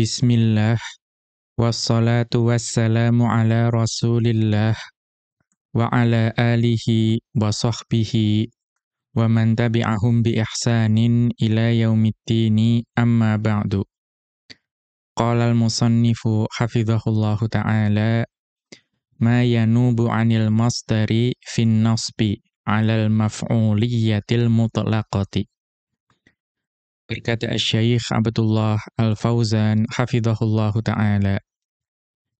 بسم الله والصلاة والسلام على رسول الله وعلى آله وصحبه ومن تبعهم بإحسان إلى يوم الدين أما بعد قال المصنف حفظه الله تعالى ما ينوب عن المصدر في النصب على المفعولية المطلقة Berkata Syekh Abdullah Al-Fauzan hafizahullahu taala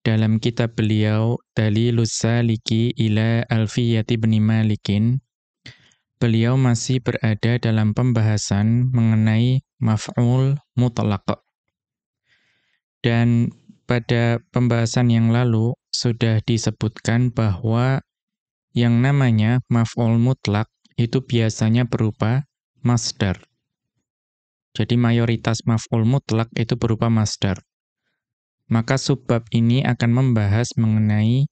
dalam kitab beliau Dalilus Saliki ila Alfiyati ibn Malikin beliau masih berada dalam pembahasan mengenai maf'ul mutlaq. Dan pada pembahasan yang lalu sudah disebutkan bahwa yang namanya maf'ul mutlak itu biasanya berupa masdar. Jadi mayoritas maf'ul mutlak itu berupa masdar. Maka subbab ini akan membahas mengenai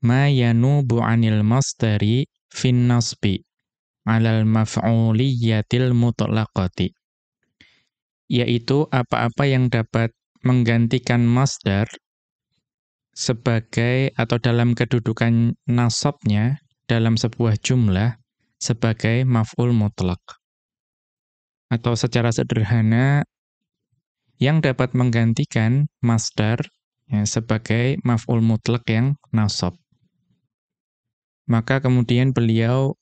ma yanubu 'anil masdari fin nasbi 'alal maf'uliyatil mutlaqati. Yaitu apa-apa yang dapat menggantikan masdar sebagai atau dalam kedudukan nasabnya dalam sebuah jumlah sebagai maf'ul mutlak atau secara sederhana yang dapat menggantikan masdar ya, sebagai maf'ul mutlak yang nasab. Maka kemudian beliau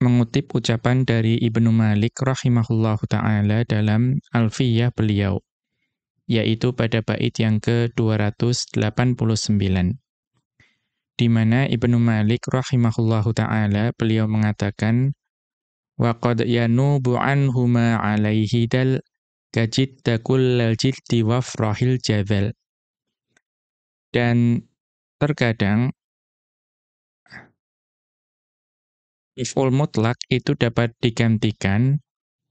mengutip ucapan dari Ibnu Malik rahimahullahu taala dalam Alfiyah beliau yaitu pada bait yang ke-289 di mana Ibnu Malik rahimahullahu taala beliau mengatakan wa qad yanubu anhuma alaihi dal jiddi wafrahil jadal. Dan terkadang if'ul mutlak itu dapat digantikan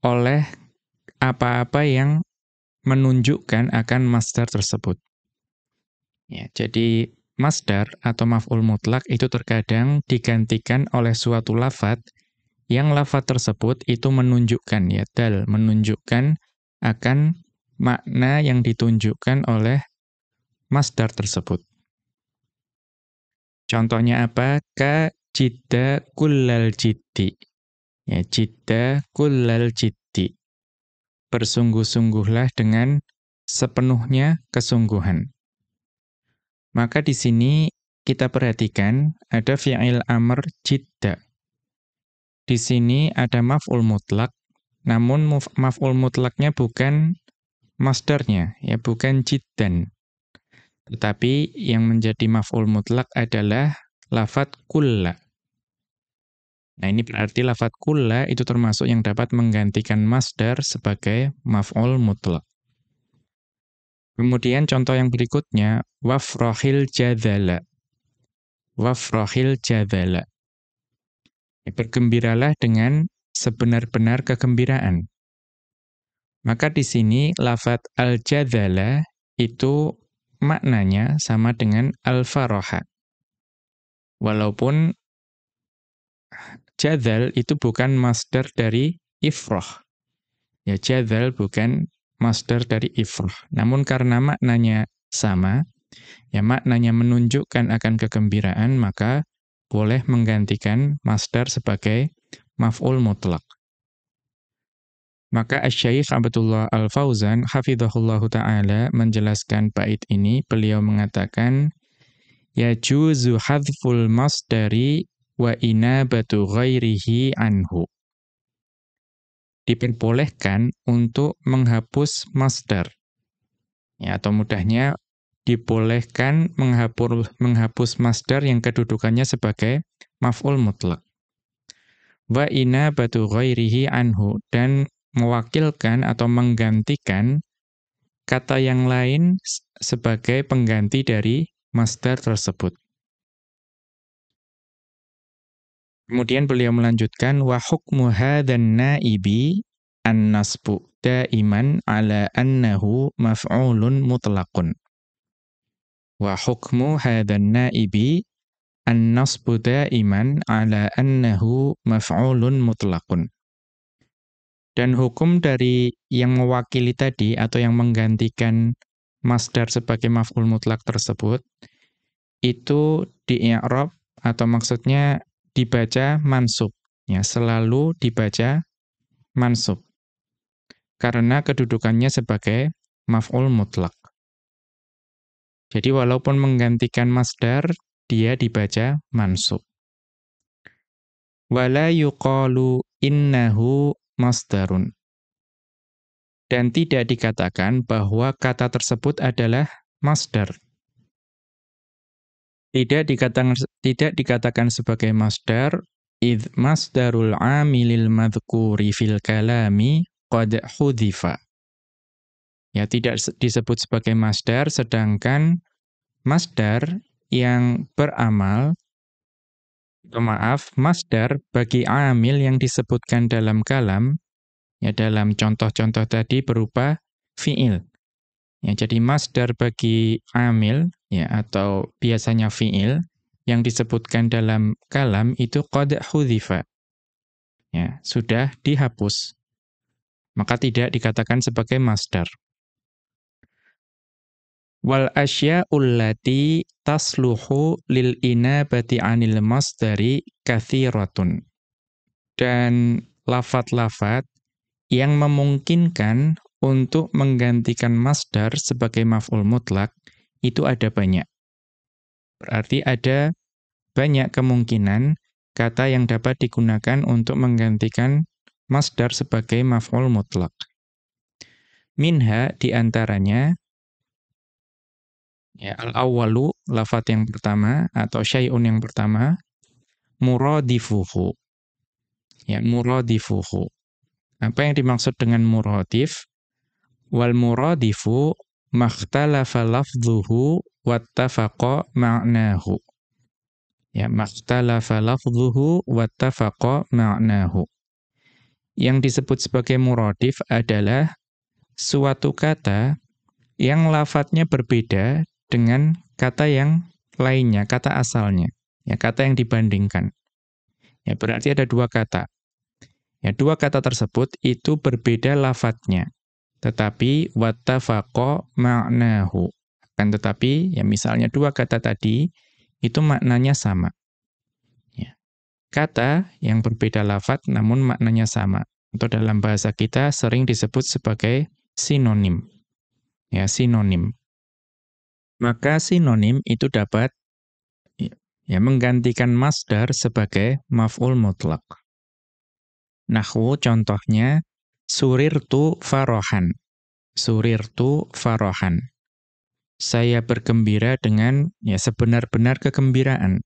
oleh apa-apa yang menunjukkan akan masdar tersebut. Ya, jadi masdar atau maf'ul mutlak itu terkadang digantikan oleh suatu lafat yang lafaz tersebut itu menunjukkan ya dal menunjukkan akan makna yang ditunjukkan oleh masdar tersebut. Contohnya apa? Ka jidda kullal jiddi. Ya, jidda kullal jiddi. Bersungguh-sungguhlah dengan sepenuhnya kesungguhan. Maka di sini kita perhatikan ada fi'il amr jidda. Di sini ada maf'ul mutlak, namun maf'ul mutlaknya bukan masdarnya, ya bukan jiddan. Tetapi yang menjadi maf'ul mutlak adalah lafat kulla. Nah ini berarti lafat kulla itu termasuk yang dapat menggantikan masdar sebagai maf'ul mutlak. Kemudian contoh yang berikutnya, wafrohil jadala. Wafrohil jadala. Bergembiralah dengan sebenar-benar kegembiraan. Maka di sini lafat al-jadzala itu maknanya sama dengan al-faraha. Walaupun jadzal itu bukan masdar dari ifrah. Ya jadzal bukan masdar dari ifrah. Namun karena maknanya sama, ya maknanya menunjukkan akan kegembiraan, maka boleh menggantikan masdar sebagai maf'ul mutlak. Maka Asy-Syaikh Abdullah Al-Fauzan hafizahullahu taala menjelaskan bait ini, beliau mengatakan ya juzu hadful masdari wa inabatu ghairihi anhu. Diperbolehkan untuk menghapus masdar. Ya, atau mudahnya dibolehkan menghapus, menghapus masdar yang kedudukannya sebagai maf'ul mutlak. Wa batu ghairihi anhu dan mewakilkan atau menggantikan kata yang lain sebagai pengganti dari masdar tersebut. Kemudian beliau melanjutkan wa hukmu hadzan naibi an-nasbu daiman ala annahu maf'ulun mutlaqun. Wa hukmu hadhan naibi an-nasbu daiman ala annahu maf'ulun mutlaqun. Dan hukum dari yang mewakili tadi atau yang menggantikan masdar sebagai maf'ul mutlak tersebut itu di i'rab atau maksudnya dibaca mansub ya selalu dibaca mansub karena kedudukannya sebagai maf'ul mutlak. Jadi walaupun menggantikan masdar dia dibaca mansub. Wala yuqalu innahu masdarun. Dan tidak dikatakan bahwa kata tersebut adalah masdar. Tidak dikatakan tidak dikatakan sebagai masdar id masdarul amilil madhkuri fil kalami qad hudhifa. Ya tidak disebut sebagai masdar sedangkan masdar yang beramal maaf masdar bagi amil yang disebutkan dalam kalam ya dalam contoh-contoh tadi berupa fiil. Ya jadi masdar bagi amil ya atau biasanya fiil yang disebutkan dalam kalam itu qad hudhifa ya sudah dihapus. Maka tidak dikatakan sebagai masdar wal asya'ul lati tasluhu lil inabati 'anil masdari kathiratun. Dan lafat-lafat yang memungkinkan untuk menggantikan masdar sebagai maf'ul mutlak itu ada banyak. Berarti ada banyak kemungkinan kata yang dapat digunakan untuk menggantikan masdar sebagai maf'ul mutlak. Minha di antaranya Ya, al-awwalu lafat yang pertama atau syai'un yang pertama muradifuhu. Ya, muradifuhu. Apa yang dimaksud dengan muradif? Wal muradifu makhtalafa lafdhuhu wattafaqa ma'nahu. Ya, makhtalafa lafdhuhu wattafaqa ma'nahu. Yang disebut sebagai muradif adalah suatu kata yang lafadznya berbeda dengan kata yang lainnya, kata asalnya. Ya, kata yang dibandingkan. Ya, berarti ada dua kata. Ya, dua kata tersebut itu berbeda lafadznya. Tetapi wattafaqo ma'nahu. Kan tetapi ya misalnya dua kata tadi itu maknanya sama. Ya. Kata yang berbeda lafadz namun maknanya sama. Untuk dalam bahasa kita sering disebut sebagai sinonim. Ya, sinonim maka sinonim itu dapat ya menggantikan masdar sebagai maf'ul mutlak. Nahwu contohnya surirtu farohan. Surirtu farohan. Saya bergembira dengan ya sebenar-benar kegembiraan.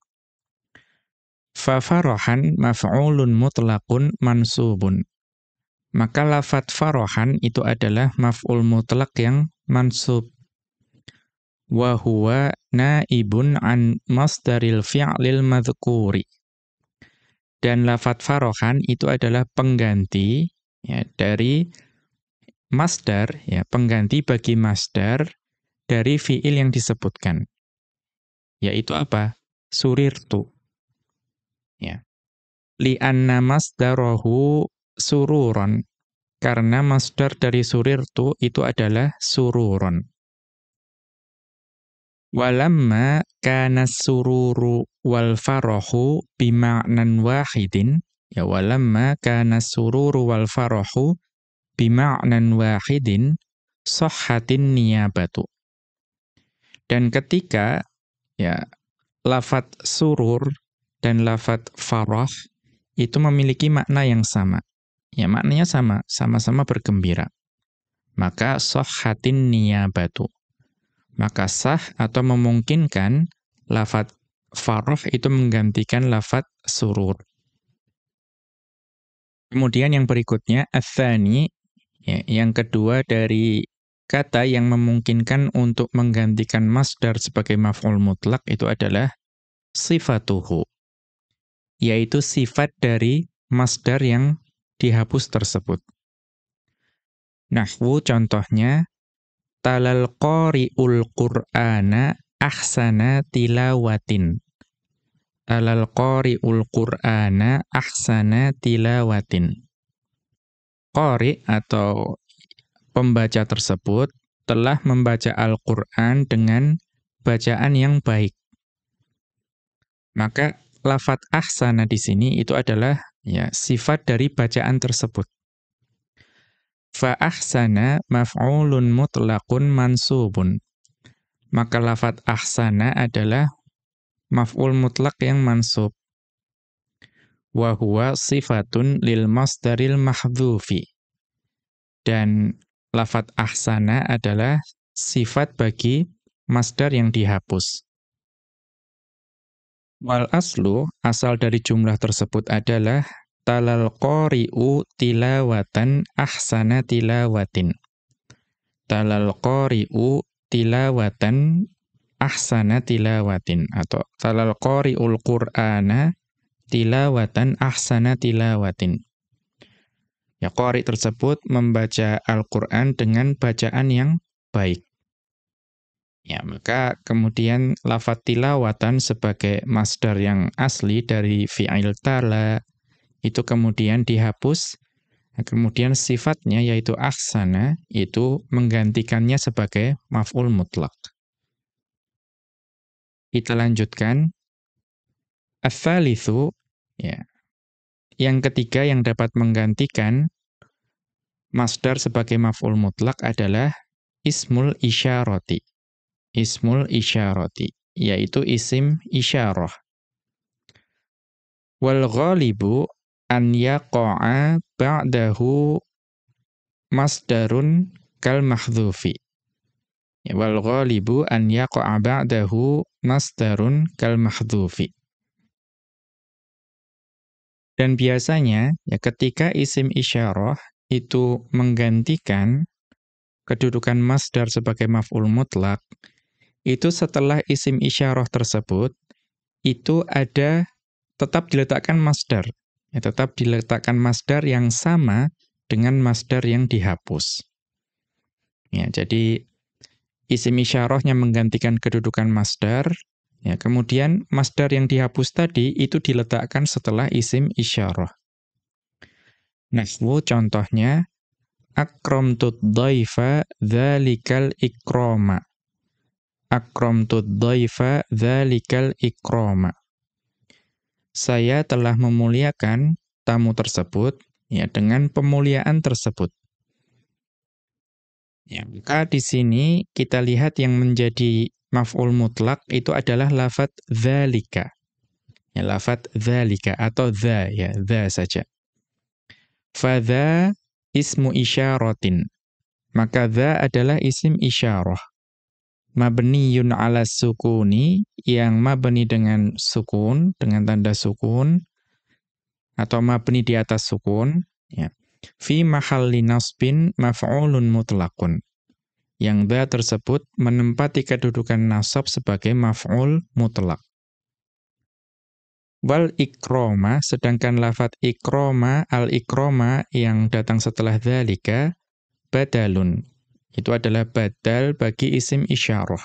Fa farohan maf'ulun mutlakun mansubun. Maka lafat farohan itu adalah maf'ul mutlak yang mansub wa huwa naibun an masdaril fi'lil madhkuri. Dan lafat farohan itu adalah pengganti ya, dari masdar, ya, pengganti bagi masdar dari fi'il yang disebutkan. Yaitu apa? Surirtu. Ya. Li'anna masdarahu sururon. Karena masdar dari surirtu itu adalah sururon. Walamma kana sururu wal farahu bima'nan wahidin. Ya walamma kana sururu wal farahu bima'nan wahidin sahhatin niyabatu. Dan ketika ya lafat surur dan lafat farah itu memiliki makna yang sama. Ya maknanya sama sama-sama bergembira. Maka sahhatin niyabatu maka sah atau memungkinkan lafat faroh itu menggantikan lafat surur. Kemudian yang berikutnya, athani, ya, yang kedua dari kata yang memungkinkan untuk menggantikan masdar sebagai maf'ul mutlak itu adalah sifatuhu, yaitu sifat dari masdar yang dihapus tersebut. Nahwu contohnya, talal qari'ul qur'ana ahsana tilawatin. Talal qari'ul qur'ana ahsana tilawatin. Qari atau pembaca tersebut telah membaca Al-Qur'an dengan bacaan yang baik. Maka lafat ahsana di sini itu adalah ya sifat dari bacaan tersebut. Fa ahsana maf'ulun mutlaqun mansubun. Maka lafat ahsana adalah maf'ul mutlak yang mansub. Wa huwa sifatun lil masdaril mahdhufi. Dan lafat ahsana adalah sifat bagi masdar yang dihapus. Wal aslu, asal dari jumlah tersebut adalah talal qori'u tilawatan ahsana tilawatin. Talal qori'u tilawatan ahsana tilawatin. Atau talal qori'ul qur'ana tilawatan ahsana tilawatin. Ya, qori tersebut membaca Al-Quran dengan bacaan yang baik. Ya, maka kemudian lafat tilawatan sebagai masdar yang asli dari fi'il tala itu kemudian dihapus. Nah, kemudian sifatnya yaitu ahsana itu menggantikannya sebagai maf'ul mutlak. Kita lanjutkan. Ats-tsalitsu ya. Yang ketiga yang dapat menggantikan masdar sebagai maf'ul mutlak adalah ismul isyarati ismul isyarati, yaitu isim isyarah. Wal ghalibu an yaqa'a ba'dahu masdarun kal mahdhufi. Ya, wal ghalibu an yaqa'a ba'dahu masdarun kal mahdhufi. Dan biasanya ya ketika isim isyarah itu menggantikan kedudukan masdar sebagai maf'ul mutlak, itu setelah isim isyarah tersebut, itu ada tetap diletakkan masdar. Ya, tetap diletakkan masdar yang sama dengan masdar yang dihapus. Ya, jadi isim isyarahnya menggantikan kedudukan masdar, ya, kemudian masdar yang dihapus tadi itu diletakkan setelah isim isyarah. Nahwu contohnya, akramtud dhaifa dzalikal ikrama akramtud dhaifa dzalikal ikrama. Saya telah memuliakan tamu tersebut ya dengan pemuliaan tersebut. Ya, maka di sini kita lihat yang menjadi maf'ul mutlak itu adalah lafat dzalika. Ya, lafat dzalika atau dza ya, dza saja. Fadza ismu isyaratin. Maka dza adalah isim isyarah mabniyun ala sukuni yang mabni dengan sukun dengan tanda sukun atau mabni di atas sukun ya. Fi mahalli nasbin maf'ulun mutlaqun yang dha tersebut menempati kedudukan nasab sebagai maf'ul mutlak. Wal ikroma sedangkan lafat ikroma al ikroma yang datang setelah dzalika badalun itu adalah badal bagi isim isyarah.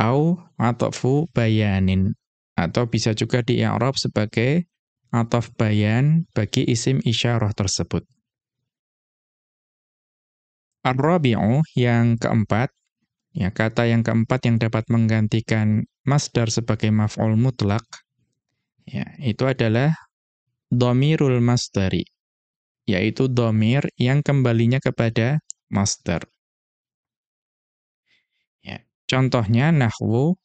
Au atafu bayanin. Atau bisa juga di i'rab sebagai ataf bayan bagi isim isyarah tersebut. Ar-rabi'u yang keempat, ya kata yang keempat yang dapat menggantikan masdar sebagai maf'ul mutlak, ya, itu adalah domirul masdari, yaitu domir yang kembalinya kepada masdar. Ya, contohnya nahwu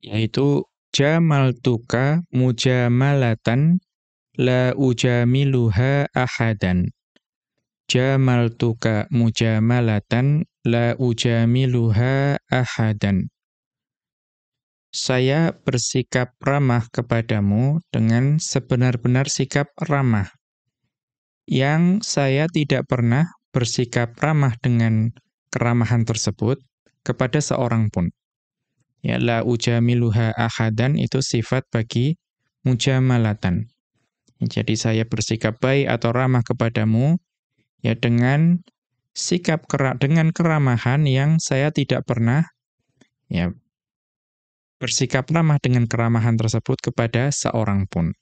yaitu jamaltuka mujamalatan la ujamiluha ahadan. Jamaltuka mujamalatan la ujamiluha ahadan. Saya bersikap ramah kepadamu dengan sebenar-benar sikap ramah yang saya tidak pernah bersikap ramah dengan keramahan tersebut kepada seorang pun. Ya la ujamiluha ahadan itu sifat bagi mujamalatan. Jadi saya bersikap baik atau ramah kepadamu ya dengan sikap kera dengan keramahan yang saya tidak pernah ya bersikap ramah dengan keramahan tersebut kepada seorang pun.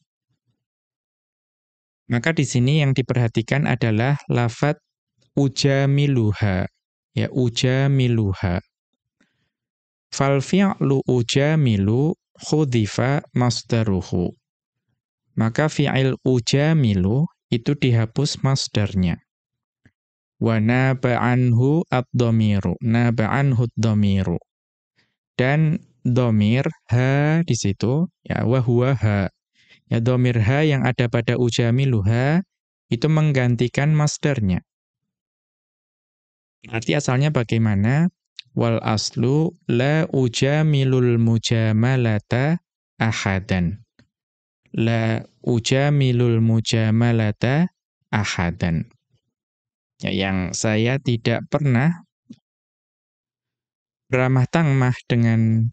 Maka di sini yang diperhatikan adalah lafat ujamiluha. Ya, ujamiluha. Fal fi'lu ujamilu khudifa masdaruhu. Maka fi'il ujamilu itu dihapus masdarnya. Wa naba'anhu ad-dhamiru. Naba'anhu ad-dhamiru. Dan domir ha di situ ya wa huwa ha. Ya domir ha yang ada pada ujamiluha itu menggantikan masdarnya. Berarti asalnya bagaimana? Wal aslu la ujamilul mujamalata ahadan. La ujamilul mujamalata ahadan. Ya, yang saya tidak pernah beramah tangmah dengan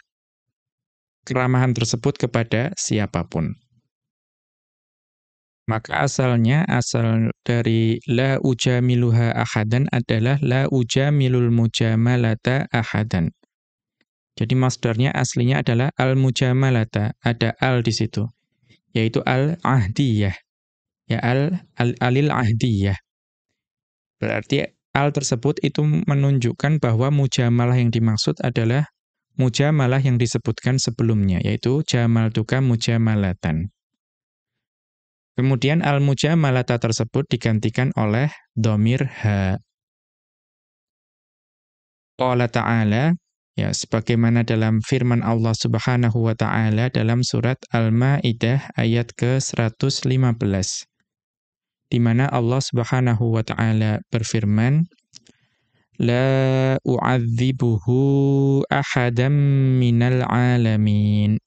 keramahan tersebut kepada siapa pun. Maka asalnya, asal dari la ujamiluha ahadan adalah la ujamilul mujamalata ahadan. Jadi masdarnya aslinya adalah al-mujamalata, ada al di situ, yaitu al-ahdiyah. Ya al-alil ahdiyah. Berarti al tersebut itu menunjukkan bahwa mujamalah yang dimaksud adalah mujamalah yang disebutkan sebelumnya, yaitu jamal tuka mujamalatan. Kemudian al-mujamalata tersebut digantikan oleh domir ha. Qala ta'ala, ya, sebagaimana dalam firman Allah subhanahu wa ta'ala dalam surat Al-Ma'idah ayat ke-115. Di mana Allah subhanahu wa ta'ala berfirman, La u'adzibuhu ahadam minal alamin.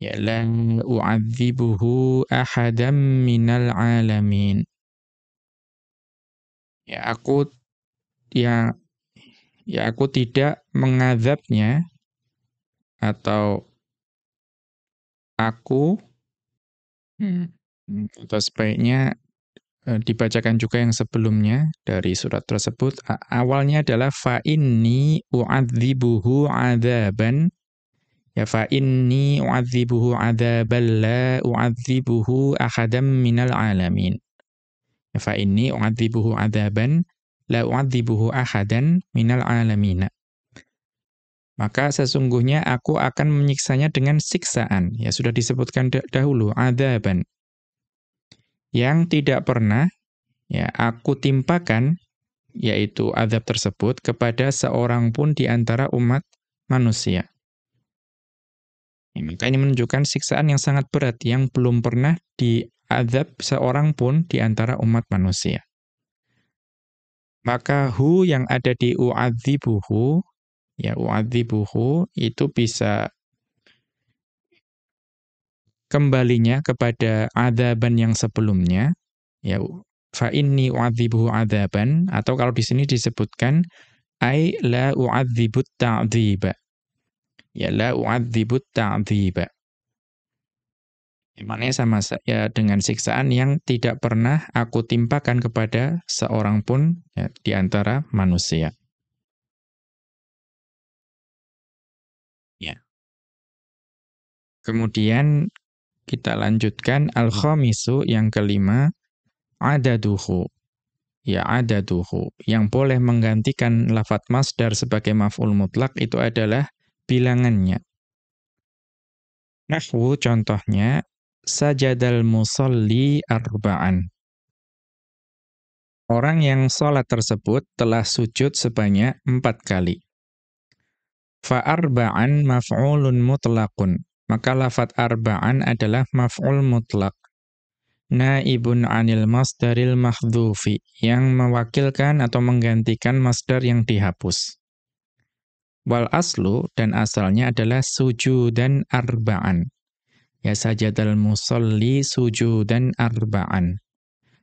Ya la u'adzibuhu ahadam minal alamin. Ya aku ya ya aku tidak mengazabnya atau aku hmm. atau sebaiknya e, dibacakan juga yang sebelumnya dari surat tersebut awalnya adalah fa inni u'adzibuhu adzaban Ya fa inni u'adzibuhu 'adzaban la u'adzibuhu ahadam minal alamin. Ya fa inni u'adzibuhu 'adzaban la u'adzibuhu ahadan minal alamin. Maka sesungguhnya aku akan menyiksanya dengan siksaan. Ya sudah disebutkan dahulu adzaban. Yang tidak pernah ya aku timpakan yaitu azab tersebut kepada seorang pun di antara umat manusia. Maka ini menunjukkan siksaan yang sangat berat yang belum pernah diadab seorang pun di antara umat manusia. Maka hu yang ada di u'adzibuhu, ya u'adzibuhu itu bisa kembalinya kepada adaban yang sebelumnya, ya fa inni u'adzibuhu adaban atau kalau di sini disebutkan ai la u'adzibut ta'dziba ya la u'adzibut ta'dziba. Maknanya sama saya dengan siksaan yang tidak pernah aku timpakan kepada seorang pun ya, di antara manusia. Ya. Kemudian kita lanjutkan al-khamisu yang kelima adaduhu. Ya adaduhu. Yang boleh menggantikan lafat masdar sebagai maf'ul mutlak itu adalah bilangannya. Nahwu contohnya, sajadal musalli arba'an. Orang yang sholat tersebut telah sujud sebanyak empat kali. Fa'arba'an maf'ulun mutlaqun. Maka lafat arba'an adalah maf'ul mutlak. Naibun anil masdaril mahdhufi. Yang mewakilkan atau menggantikan masdar yang dihapus. Wal aslu dan asalnya adalah sujudan arba'an. Ya sajadal musalli sujudan arba'an.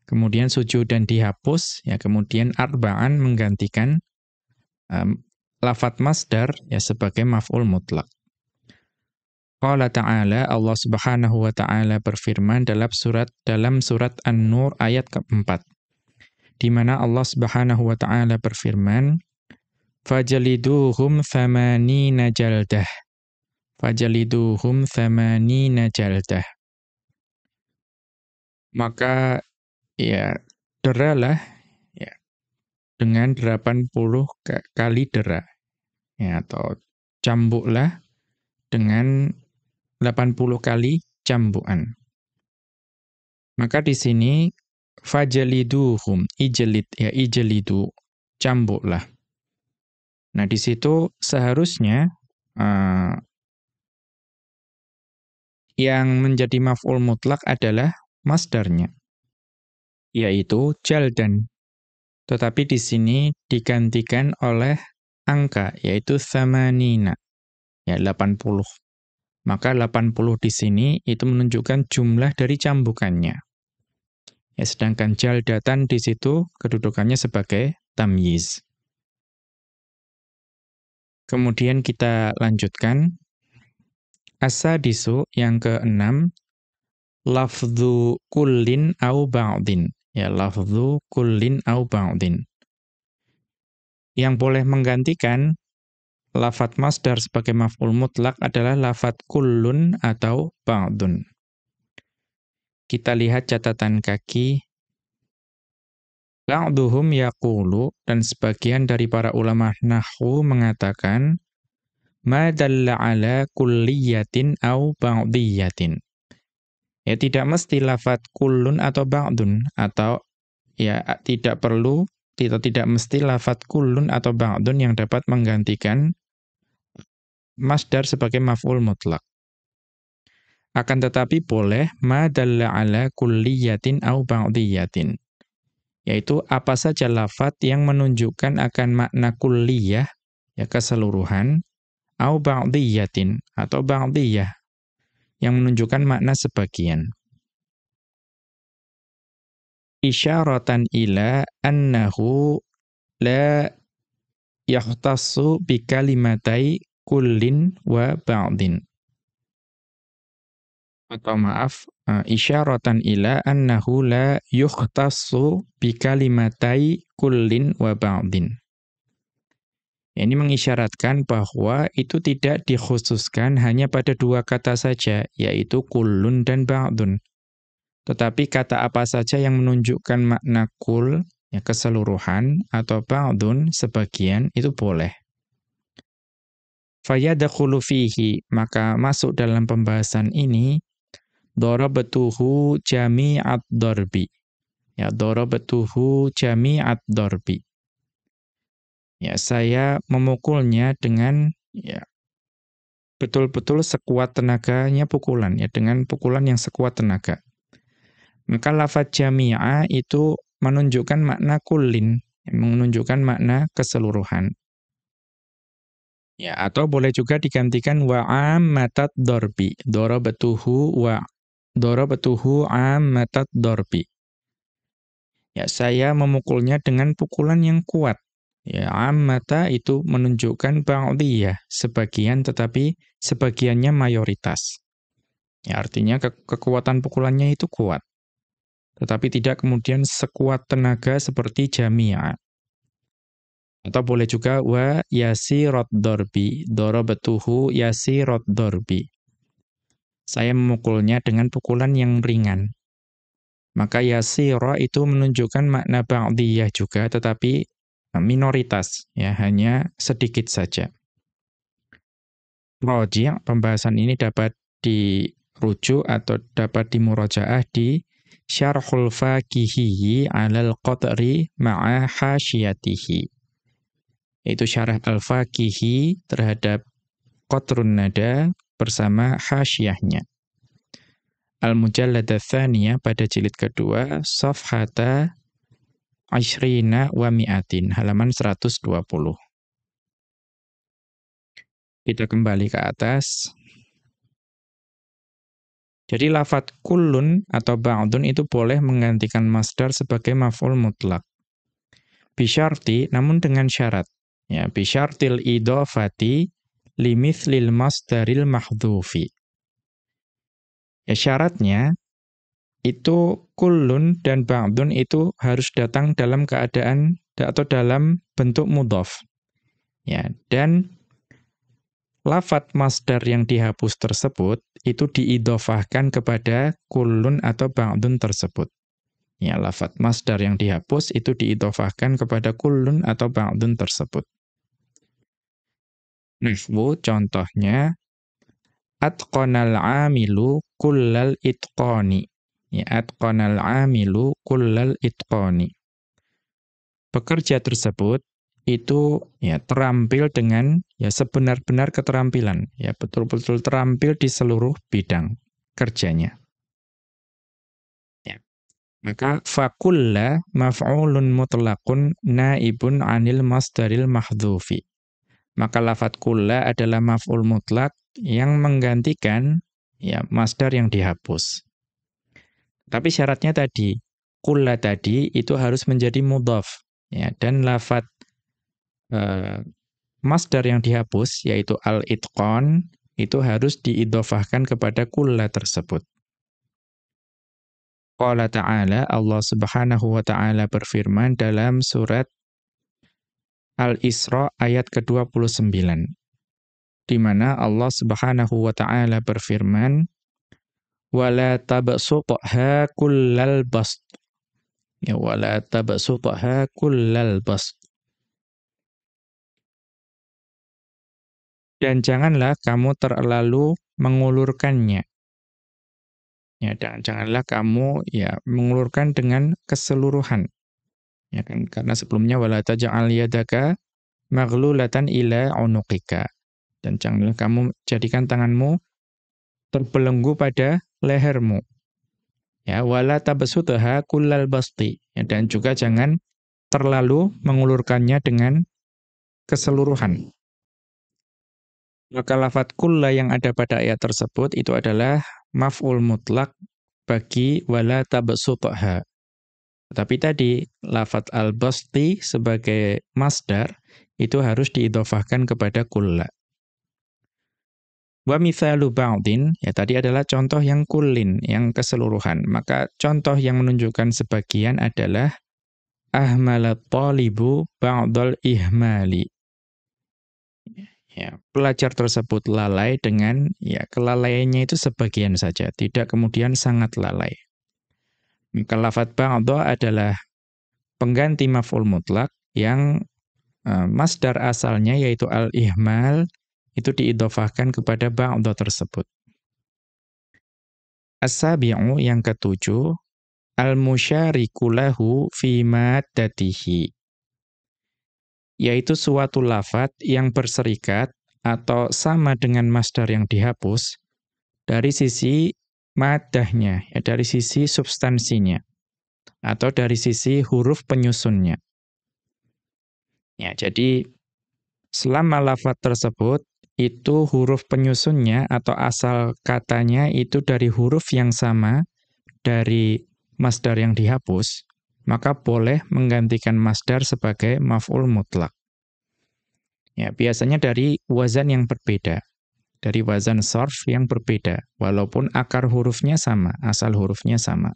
Kemudian sujudan dihapus, ya kemudian arba'an menggantikan um, lafat masdar ya sebagai maf'ul mutlak. Qala ta'ala Allah Subhanahu wa taala berfirman dalam surat dalam surat An-Nur ayat keempat. Di mana Allah Subhanahu wa taala berfirman, Fajaliduhum thamanina jaldah. Fajaliduhum thamanina jaldah. Maka ya deralah ya dengan 80 kali dera. Ya, atau cambuklah dengan 80 kali cambukan. Maka di sini fajaliduhum, ijelid ya ijelidu, cambuklah. Nah, di situ seharusnya uh, yang menjadi maf'ul mutlak adalah masdarnya yaitu jaldan. Tetapi di sini digantikan oleh angka, yaitu samanina, ya 80. Maka 80 di sini itu menunjukkan jumlah dari cambukannya. Ya, sedangkan jaldatan di situ kedudukannya sebagai tamyiz. Kemudian kita lanjutkan. Asadisu yang keenam, lafdhu kullin au ba'din ya lafzu kullin au ba'din. Yang boleh menggantikan lafat masdar sebagai maf'ul mutlak adalah lafat kullun atau ba'dun. Kita lihat catatan kaki Ba'duhum yaqulu dan sebagian dari para ulama nahwu mengatakan ma dalla ala kulliyatin au ba'diyatin. Ya tidak mesti lafat kullun atau ba'dun atau ya tidak perlu tidak tidak mesti lafat kullun atau ba'dun yang dapat menggantikan masdar sebagai maf'ul mutlak. Akan tetapi boleh ma dalla ala kulliyatin au ba'diyatin. Yaitu apa saja lafat yang menunjukkan akan makna kulliyah ya keseluruhan au ba'diyatin atau ba'diyah yang menunjukkan makna sebagian. Isyaratan ila annahu la yahtassu bi kalimatai kullin wa ba'din. Atau maaf, uh, isyaratan ila annahu la yukhtassu bi kalimatai kullin wa ba'din. Ini mengisyaratkan bahwa itu tidak dikhususkan hanya pada dua kata saja, yaitu kulun dan ba'dun. Tetapi kata apa saja yang menunjukkan makna kul, ya keseluruhan, atau ba'dun, sebagian, itu boleh. Fayadakhulu fihi, maka masuk dalam pembahasan ini, dorobatuhu jami'at dorbi. Ya, dorobatuhu jami'at dorbi ya saya memukulnya dengan ya betul-betul sekuat tenaganya pukulan ya dengan pukulan yang sekuat tenaga. Maka lafaz jami'a itu menunjukkan makna kullin, menunjukkan makna keseluruhan. Ya, atau boleh juga digantikan wa ammatat darbi. Darabatuhu wa darabatuhu ammatat darbi. Ya, saya memukulnya dengan pukulan yang kuat. Ya, ammata itu menunjukkan ba'diyah, sebagian tetapi sebagiannya mayoritas. Ya, artinya ke kekuatan pukulannya itu kuat. Tetapi tidak kemudian sekuat tenaga seperti jami'a. Atau boleh juga wa yasirat darbi, darabatuhu yasirat darbi. Saya memukulnya dengan pukulan yang ringan. Maka yasira itu menunjukkan makna ba'diyah juga, tetapi minoritas, ya hanya sedikit saja. Roji, pembahasan ini dapat dirujuk atau dapat dimurajaah di Syarhul Faqihi 'alal Qatri ma'a hasyiyatihi. Itu syarah Al-Faqihi terhadap Qatrun Nada bersama hasyiyahnya. Al-Mujallad pada jilid kedua, Safhata Ashrina wa mi'atin, halaman 120. Kita kembali ke atas. Jadi lafat kullun atau ba'dun itu boleh menggantikan masdar sebagai maf'ul mutlak. Bisyarti, namun dengan syarat. Ya, bisyartil idofati limithlil masdaril mahdhufi. Ya syaratnya itu kullun dan ba'dun itu harus datang dalam keadaan atau dalam bentuk mudhaf. Ya, dan lafat masdar yang dihapus tersebut itu diidofahkan kepada kullun atau ba'dun tersebut. Ya, lafat masdar yang dihapus itu diidofahkan kepada kullun atau ba'dun tersebut. Nahwu contohnya atqanal amilu kullal itqani. Ya, atqanal amilu kullal itqani. Pekerja tersebut itu ya terampil dengan ya sebenar-benar keterampilan, ya betul-betul terampil di seluruh bidang kerjanya. Ya. Maka fakulla maf'ulun mutlaqun naibun anil masdaril mahdhufi. Maka lafat kulla adalah maf'ul mutlak yang menggantikan ya masdar yang dihapus. Tapi syaratnya tadi, kulla tadi itu harus menjadi mudhaf ya dan lafat uh, masdar yang dihapus, yaitu al-itqan, itu harus diidofahkan kepada kulla tersebut. Qala ta'ala, Allah subhanahu wa ta'ala berfirman dalam surat Al-Isra ayat ke-29. Di mana Allah Subhanahu wa taala berfirman, "Wala tabsutha kullal bast." Ya wala tabsutha kullal bast. Dan janganlah kamu terlalu mengulurkannya. Ya, dan janganlah kamu ya mengulurkan dengan keseluruhan. Ya kan karena sebelumnya wala taj'al yadaka maghlulatan ila unuqika. Dan janganlah kamu jadikan tanganmu terbelenggu pada lehermu. Ya, wala tabsutha kullal basti. Ya, dan juga jangan terlalu mengulurkannya dengan keseluruhan. Maka lafat kulla yang ada pada ayat tersebut itu adalah maf'ul mutlak bagi wala tabsutha. Tapi tadi lafat al-basti sebagai masdar itu harus diidofahkan kepada kulla. Wa mithalu ba'din, ya tadi adalah contoh yang kullin, yang keseluruhan. Maka contoh yang menunjukkan sebagian adalah ahmalat talibu ba'dal ihmali ya, pelajar tersebut lalai dengan ya kelalaiannya itu sebagian saja, tidak kemudian sangat lalai. Lafat ba'dha adalah pengganti maf'ul mutlak yang uh, masdar asalnya yaitu al-ihmal itu diidofahkan kepada ba'dha tersebut. As-sabi'u yang ketujuh al-musyariku lahu fi maddatihi yaitu suatu lafat yang berserikat atau sama dengan masdar yang dihapus dari sisi madahnya, ya, dari sisi substansinya, atau dari sisi huruf penyusunnya. Ya, jadi selama lafat tersebut itu huruf penyusunnya atau asal katanya itu dari huruf yang sama dari masdar yang dihapus, maka boleh menggantikan masdar sebagai maf'ul mutlak. Ya, biasanya dari wazan yang berbeda. Dari wazan sorf yang berbeda. Walaupun akar hurufnya sama, asal hurufnya sama.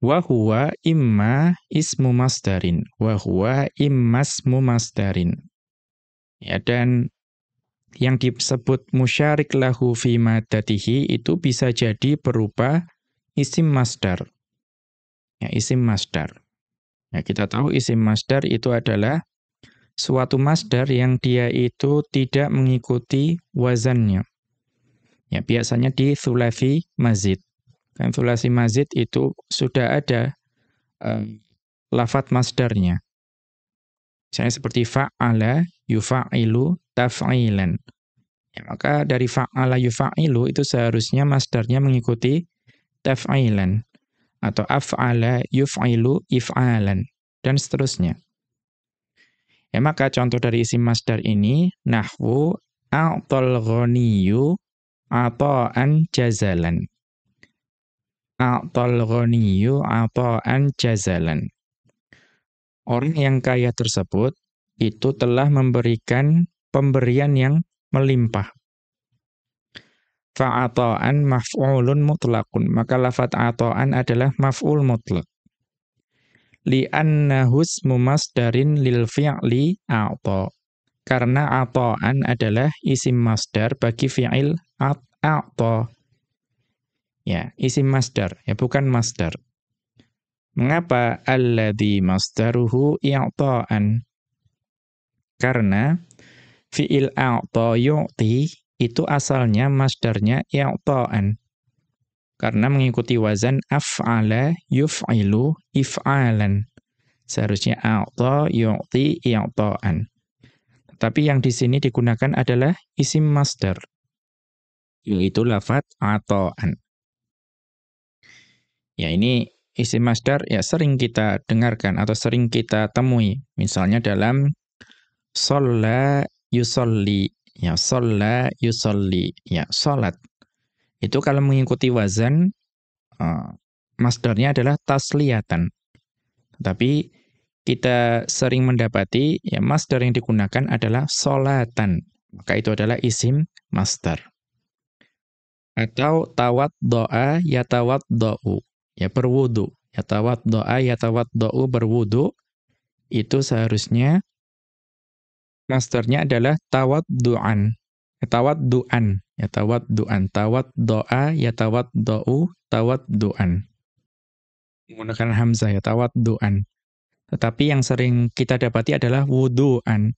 Wahuwa imma ismu masdarin. Wahuwa immasmu masdarin. Ya, dan yang disebut musyarik lahu fi madatihi itu bisa jadi berupa isim masdar Ya, isim masdar. Ya, kita tahu isim masdar itu adalah suatu masdar yang dia itu tidak mengikuti wazannya. Ya, biasanya di thulafi mazid. Kan thulafi mazid itu sudah ada uh, lafat masdarnya. Misalnya seperti fa'ala yufa'ilu taf'ilan. Ya, maka dari fa'ala yufa'ilu itu seharusnya masdarnya mengikuti taf'ilan atau af'ala yuf'ilu if'alan dan seterusnya. Ya maka contoh dari isim masdar ini nahwu a'tal ghaniyyu ata'an jazalan. A'tal ghaniyyu ata'an jazalan. Orang yang kaya tersebut itu telah memberikan pemberian yang melimpah. Fa'ata'an maf'ulun mutlaqun. Maka lafat ata'an adalah maf'ul mutlaq. Li'annahu ismu masdarin lil fi'li a'ta. Karena ata'an adalah isim masdar bagi fi'il a'ta. Ya, isim masdar, ya bukan masdar. Mengapa alladhi masdaruhu i'ta'an? Karena fi'il a'ta yu'ti itu asalnya masdarnya i'ta'an. Karena mengikuti wazan af'ala yuf'ilu if'alan. Seharusnya a'ta yu'ti i'ta'an. Tapi yang di sini digunakan adalah isim masdar. Yaitu lafat ata'an. Ya ini isim masdar ya sering kita dengarkan atau sering kita temui. Misalnya dalam sholla yusolli. Ya, sholla yusolli. Ya, sholat. Itu kalau mengikuti wazan, uh, masdarnya adalah tasliyatan. Tapi kita sering mendapati, ya masdar yang digunakan adalah sholatan. Maka itu adalah isim masdar. Atau tawat doa yatawat do'u ya berwudu. Yatawat doa, yatawat do'u berwudu. Itu seharusnya masternya adalah tawat du'an. Tawat du'an. Ya tawat du'an. Tawat doa, yatawat do'u, tawat du'an. Menggunakan hamzah ya, tawat du'an. Tetapi yang sering kita dapati adalah wudu'an.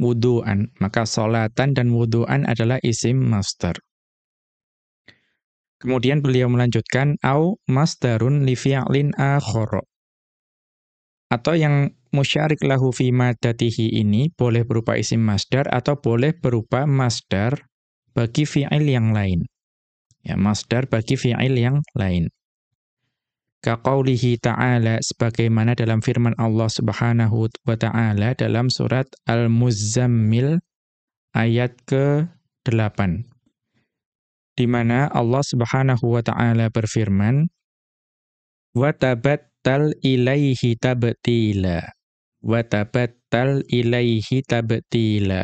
Wudu'an. Maka solatan dan wudu'an adalah isim master. Kemudian beliau melanjutkan au masdarun li fi'lin akhara. Atau yang musyarik lahu fi madatihi ini boleh berupa isim masdar atau boleh berupa masdar bagi fi'il yang lain. Ya, masdar bagi fi'il yang lain. Kaqaulihi ta'ala sebagaimana dalam firman Allah Subhanahu wa taala dalam surat Al-Muzammil ayat ke-8 di mana Allah Subhanahu wa taala berfirman wa ilaihi tabtila wa ilaihi tabtila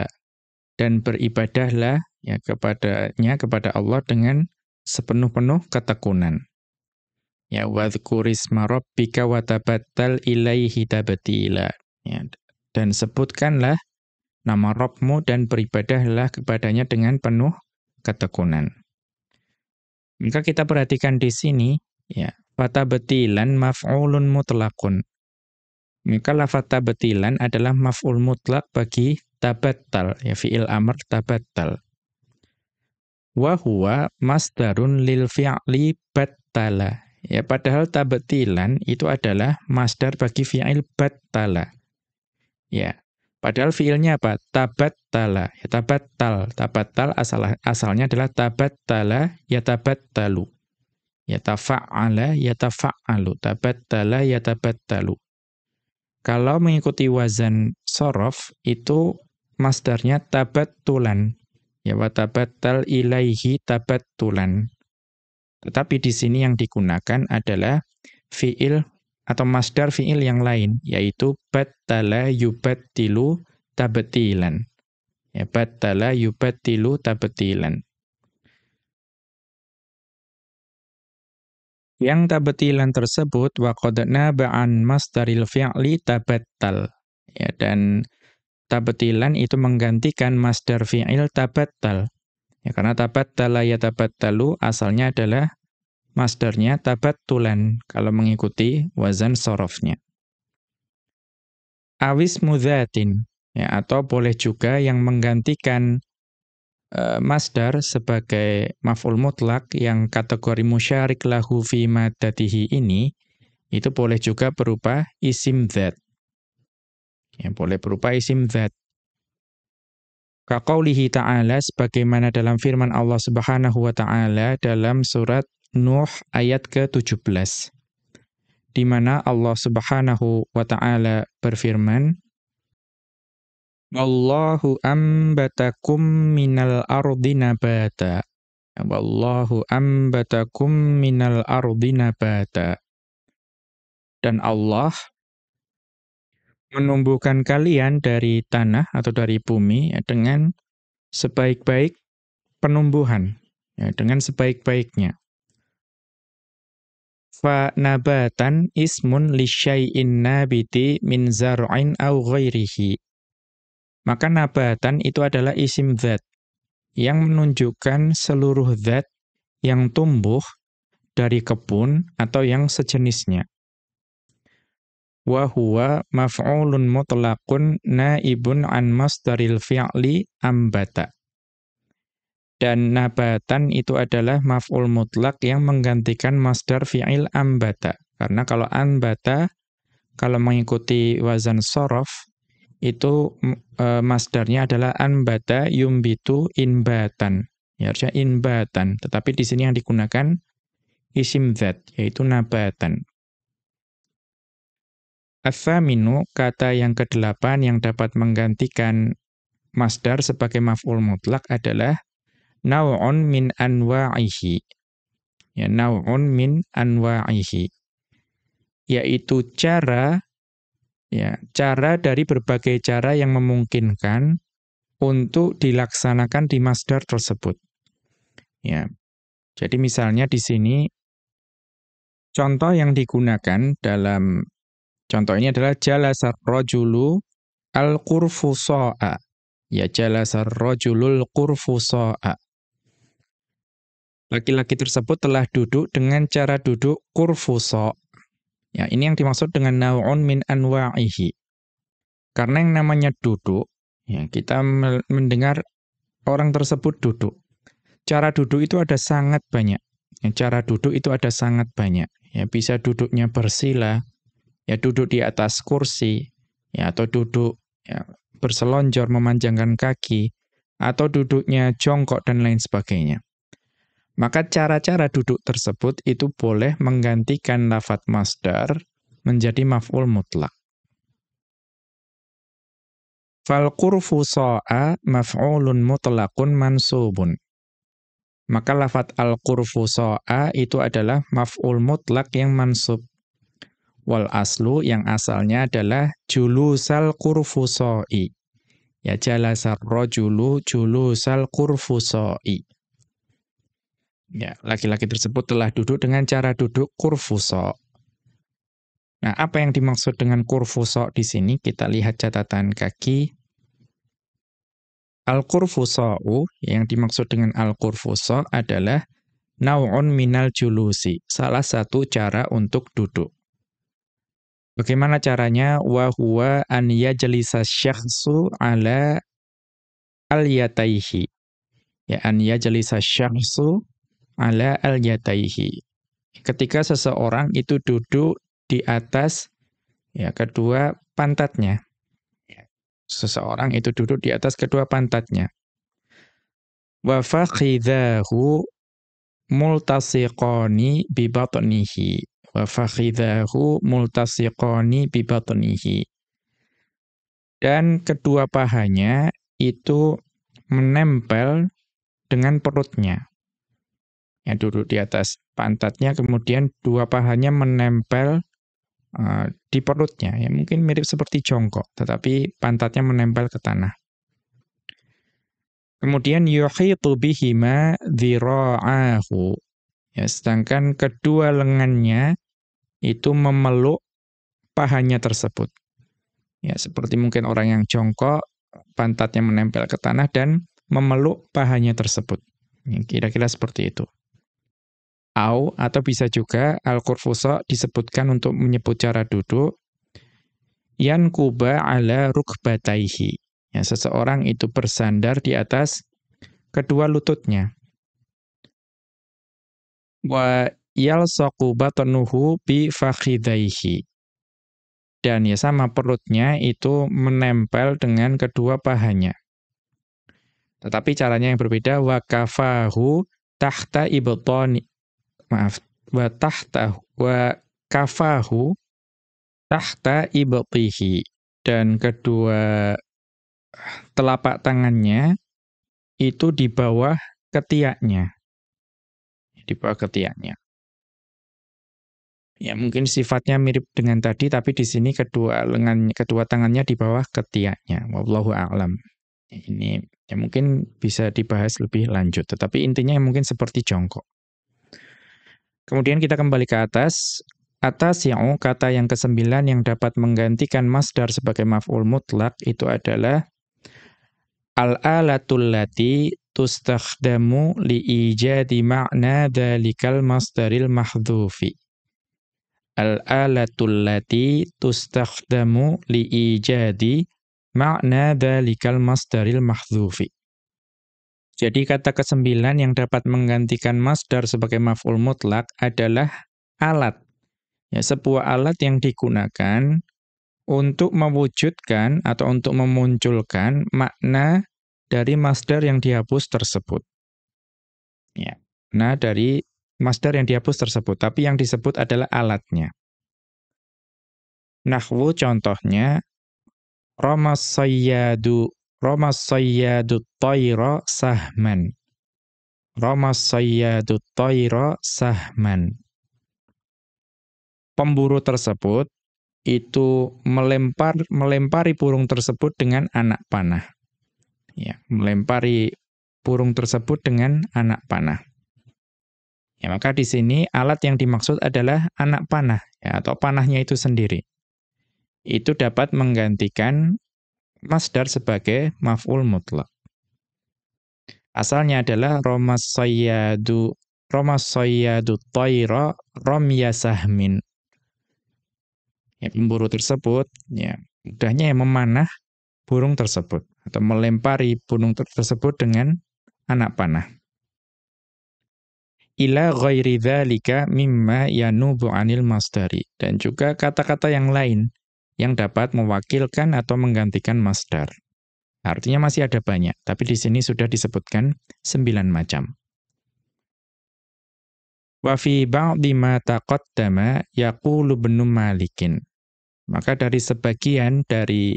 dan beribadahlah ya kepadanya kepada Allah dengan sepenuh-penuh ketekunan ya wadhkurisma rabbika wa tabattal ilaihi tabtila ya dan sebutkanlah nama Rabbmu dan beribadahlah kepadanya dengan penuh ketekunan maka kita perhatikan di sini, ya, fata betilan maf'ulun mutlakun. Maka lafat tabetilan adalah maf'ul mutlak bagi tabattal, ya fi'il amr tabattal. Wa huwa masdarun lil fi'li battala. Ya padahal tabetilan itu adalah masdar bagi fi'il battala. Ya. Padahal fiilnya apa? Tabattala. Ya tabattal. Tabattal asal asalnya adalah tabattala yatabattalu. Yatafa'ala yatafa'alu. Tabattala yatabattalu. Kalau mengikuti wazan sorof, itu masdarnya tabattulan. Ya watabattal ilaihi tabattulan. Tetapi di sini yang digunakan adalah fiil atau masdar fi'il yang lain yaitu battala yubattilu tabtilan. Ya battala yubattilu tabtilan. Yang tabtilan tersebut wa qad naba'an masdaril fi'li tabattal. Ya dan tabtilan itu menggantikan masdar fi'il tabattal. Ya karena tabattala yatabattalu asalnya adalah masdarnya tabattulan kalau mengikuti wazan sorofnya. Awis mudhatin, ya, atau boleh juga yang menggantikan uh, masdar sebagai maf'ul mutlak yang kategori musyarik lahu fi madatihi ini, itu boleh juga berupa isim dhat. Ya, boleh berupa isim dhat. Kaqaulihi ta'ala sebagaimana dalam firman Allah Subhanahu wa taala dalam surat Nuh ayat ke-17 di mana Allah Subhanahu wa taala berfirman Wallahu ambatakum minal ardi nabata. Wallahu ambatakum minal ardi nabata. Dan Allah menumbuhkan kalian dari tanah atau dari bumi ya, dengan sebaik-baik penumbuhan ya, dengan sebaik-baiknya fa nabatan ismun li nabiti min zar'in au ghairihi. Maka nabatan itu adalah isim zat yang menunjukkan seluruh zat yang tumbuh dari kebun atau yang sejenisnya. Wa huwa maf'ulun mutlaqun naibun an masdaril fi'li ambata. Dan nabatan itu adalah maf'ul mutlak yang menggantikan masdar fi'il ambata. Karena kalau ambata, kalau mengikuti wazan sorof, itu e, masdarnya adalah ambata yumbitu inbatan. Ya, harusnya inbatan. Tetapi di sini yang digunakan isim zat, yaitu nabatan. Athaminu, kata yang kedelapan yang dapat menggantikan masdar sebagai maf'ul mutlak adalah naw'un min anwa'ihi. Ya, naw'un min anwa'ihi. Yaitu cara ya, cara dari berbagai cara yang memungkinkan untuk dilaksanakan di masdar tersebut. Ya. Jadi misalnya di sini contoh yang digunakan dalam contoh ini adalah jalasar rajulu al-qurfusa'a. Ya jalasar rajulul qurfusa'a. Laki-laki tersebut telah duduk dengan cara duduk kurfuso. Ya, ini yang dimaksud dengan nau'un min anwa'ihi. Karena yang namanya duduk, ya, kita mendengar orang tersebut duduk. Cara duduk itu ada sangat banyak. Ya, cara duduk itu ada sangat banyak. Ya, bisa duduknya bersila, ya duduk di atas kursi, ya atau duduk ya, berselonjor memanjangkan kaki, atau duduknya jongkok dan lain sebagainya. Maka cara-cara duduk tersebut itu boleh menggantikan lafat masdar menjadi maf'ul mutlak. Fal qurfu sa'a maf'ulun mutlaqun mansubun. Maka lafat al-qurfu sa'a itu adalah maf'ul mutlak yang mansub. Wal aslu yang asalnya adalah julusal qurfu sa'i. Ya jalasar rajulu julusal qurfu sa'i. Ya, laki-laki tersebut telah duduk dengan cara duduk kurfuso. Nah, apa yang dimaksud dengan kurfuso di sini? Kita lihat catatan kaki. Al-kurfusa'u, yang dimaksud dengan al-kurfuso adalah nau'un minal julusi, salah satu cara untuk duduk. Bagaimana caranya? Wa huwa an yajlisa syakhsu ala al-yataihi. Ya, an yajlisa syakhsu ala al-yataihi. Ketika seseorang itu duduk di atas ya kedua pantatnya. Seseorang itu duduk di atas kedua pantatnya. Wa fakhidhahu multasiqani bi batnihi. Wa fakhidhahu multasiqani. Dan kedua pahanya itu menempel dengan perutnya ya duduk di atas pantatnya, kemudian dua pahanya menempel uh, di perutnya. Ya mungkin mirip seperti jongkok, tetapi pantatnya menempel ke tanah. Kemudian yuhitu bihima dhira'ahu. Ya, sedangkan kedua lengannya itu memeluk pahanya tersebut. Ya, seperti mungkin orang yang jongkok, pantatnya menempel ke tanah dan memeluk pahanya tersebut. Kira-kira seperti itu. Au atau bisa juga al-qurfusa disebutkan untuk menyebut cara duduk yan kuba ala rukbataihi. Ya, seseorang itu bersandar di atas kedua lututnya. Wa yalsaqu batnuhu bi fakhidaihi. Dan ya sama perutnya itu menempel dengan kedua pahanya. Tetapi caranya yang berbeda wa kafahu tahta ibtani maaf wa tahta wa kafahu tahta ibtihi dan kedua telapak tangannya itu di bawah ketiaknya di bawah ketiaknya ya mungkin sifatnya mirip dengan tadi tapi di sini kedua lengan kedua tangannya di bawah ketiaknya wallahu a'lam ini ya mungkin bisa dibahas lebih lanjut tetapi intinya mungkin seperti jongkok Kemudian kita kembali ke atas. Atas yang kata yang kesembilan yang dapat menggantikan masdar sebagai maf'ul mutlak itu adalah al-alatul lati tustakhdamu liijadi ma'na dhalikal masdaril mahdhufi. Al-alatul lati tustakhdamu liijadi ma'na dhalikal masdaril mahdhufi. Jadi kata kesembilan yang dapat menggantikan masdar sebagai maf'ul mutlak adalah alat. Ya, sebuah alat yang digunakan untuk mewujudkan atau untuk memunculkan makna dari masdar yang dihapus tersebut. Ya. Nah, dari masdar yang dihapus tersebut, tapi yang disebut adalah alatnya. Nahwu contohnya Ramas sayyadu Ramas sayyadu tayra sahman. Ramas sayyadu tayra sahman. Pemburu tersebut itu melempar melempari burung tersebut dengan anak panah ya, melempari burung tersebut dengan anak panah. Ya, maka di sini alat yang dimaksud adalah anak panah ya, atau panahnya itu sendiri. Itu dapat menggantikan masdar sebagai maf'ul mutlak. Asalnya adalah romas sayyadu romas sayyadu tayra romya sahmin. Ya, pemburu tersebut ya mudahnya yang memanah burung tersebut atau melempari burung tersebut dengan anak panah. Ila ghairi dzalika mimma yanubu anil masdari dan juga kata-kata yang lain yang dapat mewakilkan atau menggantikan masdar. Artinya masih ada banyak, tapi di sini sudah disebutkan sembilan macam. Wa fi ba'di ma taqaddama yaqulu ibnu Malikin. Maka dari sebagian dari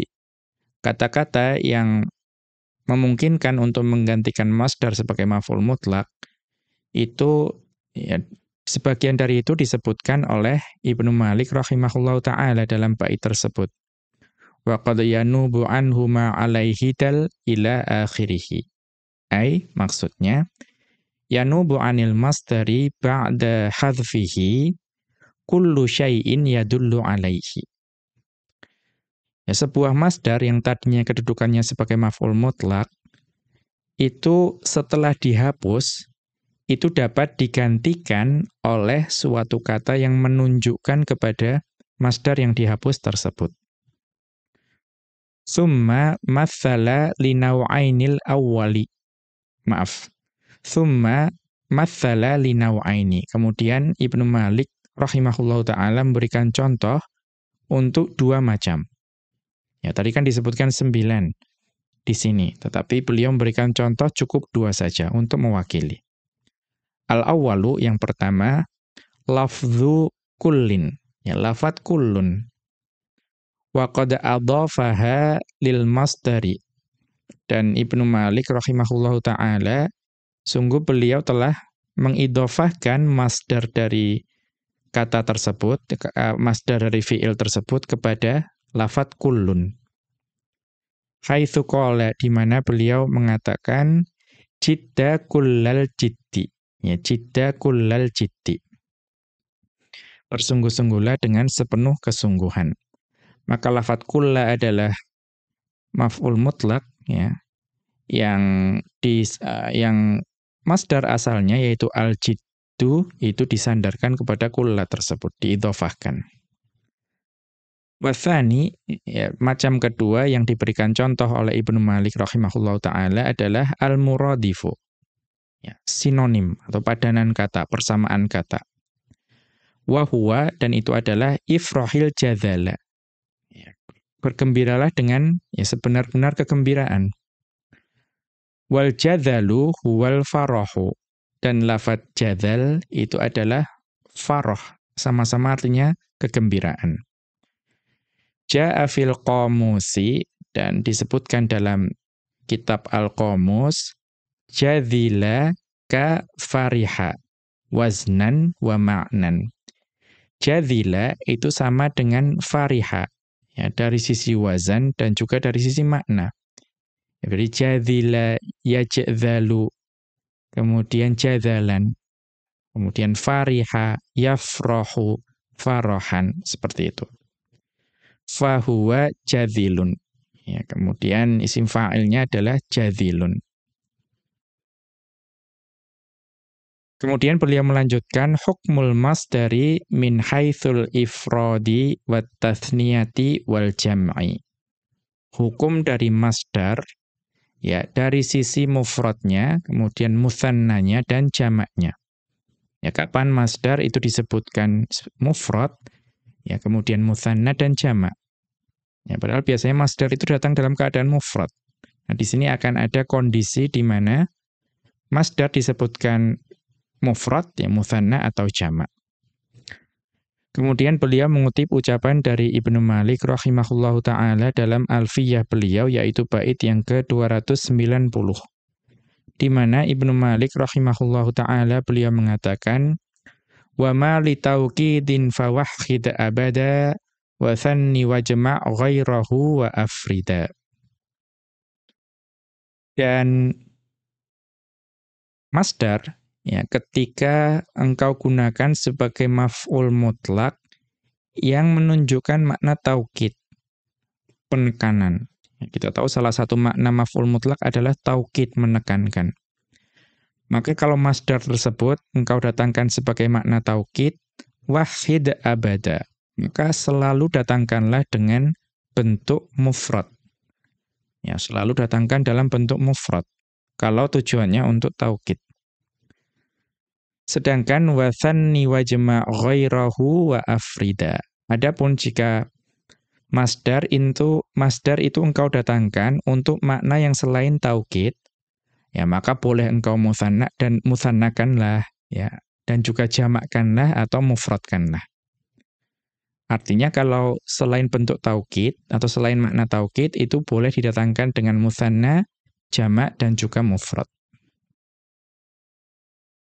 kata-kata yang memungkinkan untuk menggantikan masdar sebagai maf'ul mutlak itu ya, sebagian dari itu disebutkan oleh Ibnu Malik rahimahullahu taala dalam bait tersebut. Wa qad yanubu anhu ma alaihi dal ila akhirih. Ai maksudnya yanubu anil masdari ba'da hadfihi kullu syai'in yadullu alaihi. Ya, sebuah masdar yang tadinya kedudukannya sebagai maf'ul mutlak, itu setelah dihapus, itu dapat digantikan oleh suatu kata yang menunjukkan kepada masdar yang dihapus tersebut. Summa mathala linaw'ainil awwali. Maaf. Summa mathala linaw'aini. Kemudian Ibnu Malik rahimahullahu taala memberikan contoh untuk dua macam. Ya, tadi kan disebutkan sembilan di sini, tetapi beliau memberikan contoh cukup dua saja untuk mewakili. Al-awwalu yang pertama, lafzu kullin, ya lafat kullun. Wa qad adhafaha lil masdari. Dan Ibnu Malik rahimahullahu taala sungguh beliau telah mengidhofahkan masdar dari kata tersebut, eh, masdar dari fiil tersebut kepada lafat kullun. Haitsu qala di mana beliau mengatakan jidda kullal jiddi. Ya, jidda kullal jiddi. Bersungguh-sungguhlah dengan sepenuh kesungguhan. Maka lafat kulla adalah maf'ul mutlak ya. Yang di uh, yang masdar asalnya yaitu al-jiddu itu disandarkan kepada kulla tersebut, diidhofahkan. Wasani, ya, macam kedua yang diberikan contoh oleh Ibnu Malik rahimahullah ta'ala adalah al-muradifu. Ya, sinonim atau padanan kata, persamaan kata. Wahuwa, dan itu adalah ifrohil jadhala. Ya, bergembiralah dengan ya, sebenar-benar kegembiraan. Wal jadhalu huwal farohu. Dan lafad jadhal itu adalah faroh. Sama-sama artinya kegembiraan. Ja'a fil qamusi dan disebutkan dalam kitab Al-Qamus jadhila ka fariha waznan wa ma'nan. Jadhila itu sama dengan fariha ya dari sisi wazan dan juga dari sisi makna. Jadi jadhila yaj'dhalu kemudian jadhalan kemudian fariha yafrahu farahan seperti itu fahuwa jadhilun. Ya, kemudian isim fa'ilnya adalah jadhilun. Kemudian beliau melanjutkan hukmul dari min haitsul ifradi wat tathniyati wal jam'i. Hukum dari masdar ya dari sisi mufradnya, kemudian musannanya dan jamaknya. Ya kapan masdar itu disebutkan mufrad, ya kemudian musanna dan jamak. Ya padahal biasanya masdar itu datang dalam keadaan mufrad. Nah, di sini akan ada kondisi di mana masdar disebutkan mufrad, ya muthanna atau jamak. Kemudian beliau mengutip ucapan dari Ibnu Malik rahimahullahu taala dalam Alfiyah beliau yaitu bait yang ke-290. Di mana Ibnu Malik rahimahullahu taala beliau mengatakan wa ma li tauqidin fawahhid abada wa thanni wajma' ghairahu wa afrida. Dan masdar Ya, ketika engkau gunakan sebagai maf'ul mutlak yang menunjukkan makna taukid, penekanan. Ya, kita tahu salah satu makna maf'ul mutlak adalah taukid, menekankan. Maka kalau masdar tersebut engkau datangkan sebagai makna taukid, wahid abada. Maka selalu datangkanlah dengan bentuk mufrad. Ya, selalu datangkan dalam bentuk mufrad. Kalau tujuannya untuk taukid. Sedangkan wathanni wa jama' ghairahu wa afrida. Adapun jika masdar itu masdar itu engkau datangkan untuk makna yang selain taukid, ya maka boleh engkau musanna dan musannakanlah ya dan juga jamakkanlah atau mufradkanlah. Artinya kalau selain bentuk taukid atau selain makna taukid itu boleh didatangkan dengan musanna, jamak dan juga mufrad.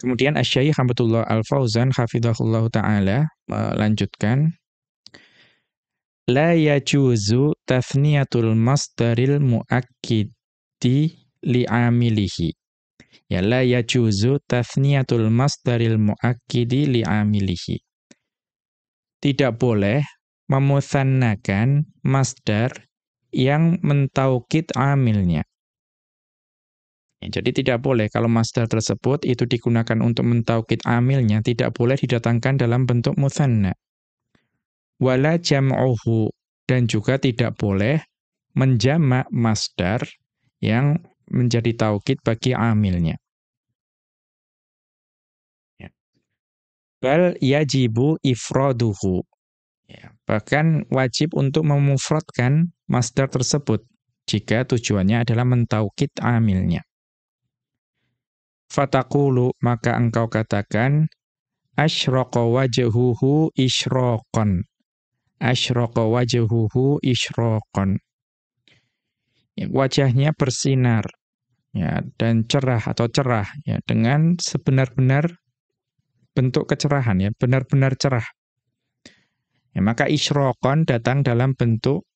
Kemudian Asy-Syaikh Hamdulillah Al-Fauzan hafizahullah taala melanjutkan la yajuzu tathniyatul masdaril muakkidi li'amilihi. Ya la yajuzu tathniyatul masdaril muakkidi li'amilihi. Tidak boleh memusannakan masdar yang mentaukid amilnya. Ya, jadi tidak boleh kalau masdar tersebut itu digunakan untuk mentaukid amilnya, tidak boleh didatangkan dalam bentuk muthanna. Wala jam'uhu, dan juga tidak boleh menjamak masdar yang menjadi taukid bagi amilnya. Ya. Bal yajibu ifraduhu. Ya, bahkan wajib untuk memufradkan masdar tersebut jika tujuannya adalah mentaukid amilnya. Fatakulu maka engkau katakan asyraqa wajhuhu isyraqan. Asyraqa wajhuhu isyraqan. Ya, wajahnya bersinar ya dan cerah atau cerah ya dengan sebenar-benar bentuk kecerahan ya, benar-benar cerah. Ya, maka isyraqan datang dalam bentuk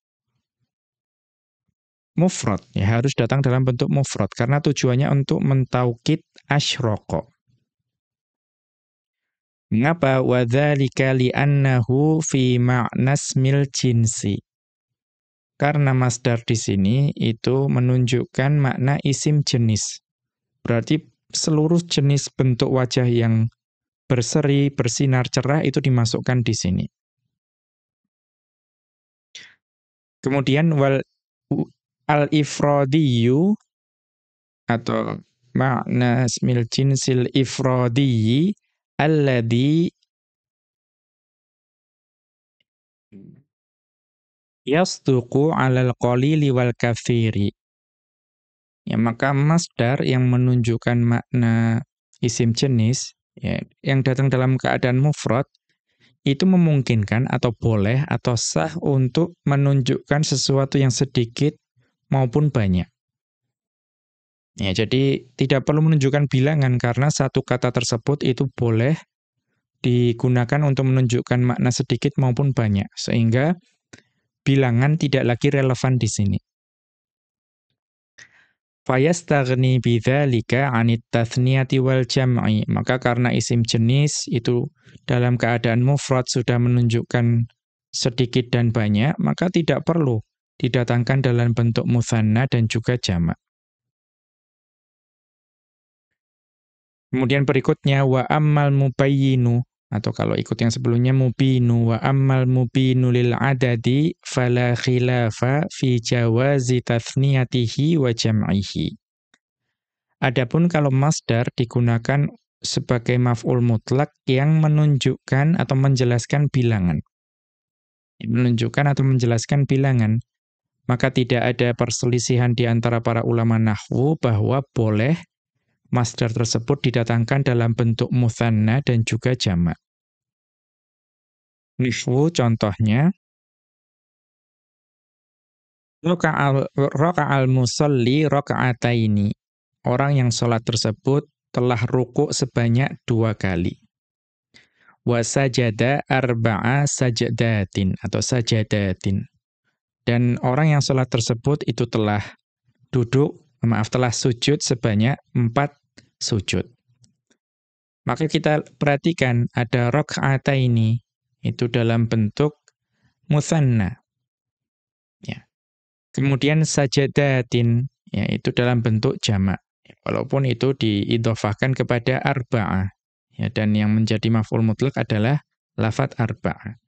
mufrad ya harus datang dalam bentuk mufrad karena tujuannya untuk mentaukid asyroko. Mengapa wadzalika li'annahu fi ma'nasmil jinsi? Karena masdar di sini itu menunjukkan makna isim jenis. Berarti seluruh jenis bentuk wajah yang berseri, bersinar cerah itu dimasukkan di sini. Kemudian wal al-ifradiyu atau makna ismil jinsil ifradiyi alladhi yasduqu 'alal qalili wal kathiri. Ya, maka masdar yang menunjukkan makna isim jenis ya, yang datang dalam keadaan mufrad itu memungkinkan atau boleh atau sah untuk menunjukkan sesuatu yang sedikit maupun banyak. Ya, jadi tidak perlu menunjukkan bilangan karena satu kata tersebut itu boleh digunakan untuk menunjukkan makna sedikit maupun banyak sehingga bilangan tidak lagi relevan di sini. Fayastaghni bidzalika 'anit tathniyati wal jam'i. Maka karena isim jenis itu dalam keadaan mufrad sudah menunjukkan sedikit dan banyak, maka tidak perlu didatangkan dalam bentuk musanna dan juga jamak. Kemudian berikutnya wa ammal mubayyinu atau kalau ikut yang sebelumnya mubinu wa ammal mubinu lil adadi fala khilafa fi jawazi tathniyatihi wa jam'ihi. Adapun kalau masdar digunakan sebagai maf'ul mutlak yang menunjukkan atau menjelaskan bilangan. Menunjukkan atau menjelaskan bilangan. Maka tidak ada perselisihan di antara para ulama nahwu bahwa boleh masdar tersebut didatangkan dalam bentuk muthanna dan juga jamak. Nihwu contohnya Roka'al musalli roka'ataini. Orang yang sholat tersebut telah ruku sebanyak dua kali. Wasajada arba'a sajadatin atau sajadatin. Dan orang yang sholat tersebut itu telah duduk maaf telah sujud sebanyak empat sujud. Maka kita perhatikan ada ini, itu dalam bentuk musanna. Ya. Kemudian sajadatin, ya, itu dalam bentuk jamak. Walaupun itu diidofahkan kepada arba'ah. Ya, dan yang menjadi maf'ul mutlak adalah lafat arba'ah.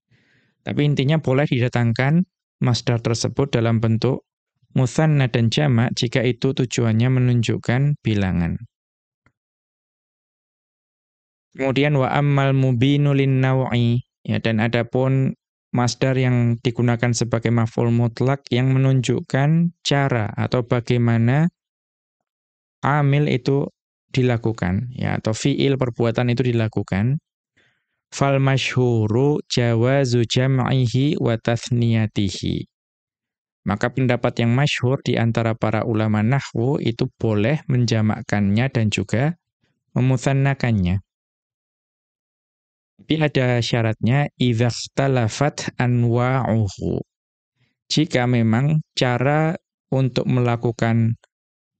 Tapi intinya boleh didatangkan masdar tersebut dalam bentuk musanna dan jamak jika itu tujuannya menunjukkan bilangan. Kemudian wa ammal mubinu naw'i. Ya dan adapun masdar yang digunakan sebagai maf'ul mutlak yang menunjukkan cara atau bagaimana amil itu dilakukan. Ya atau fiil perbuatan itu dilakukan. Fal masyhuru jawazu jam'ihi wa tathniyatihi maka pendapat yang masyhur di antara para ulama nahwu itu boleh menjamakkannya dan juga memutsannakannya. Tapi ada syaratnya idzahtalafat anwa'uhu. Jika memang cara untuk melakukan